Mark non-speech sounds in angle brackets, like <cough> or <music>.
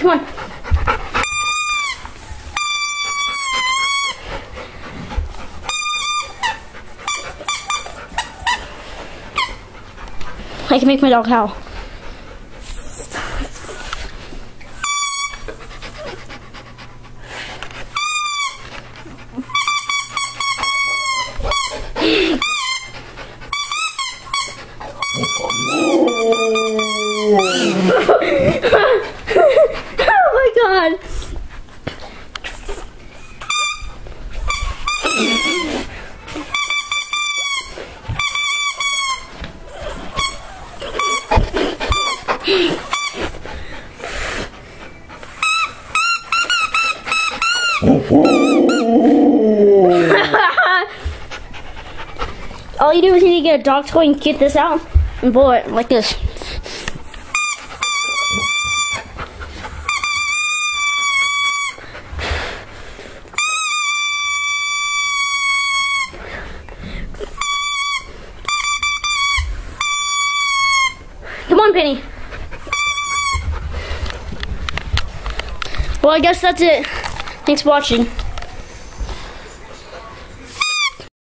Come on. I can make my dog howl. oh <laughs> Oh my god. All you do is you need to get a dog toy and get this out and blow it like this. On, Penny. Well, I guess that's it. Thanks for watching.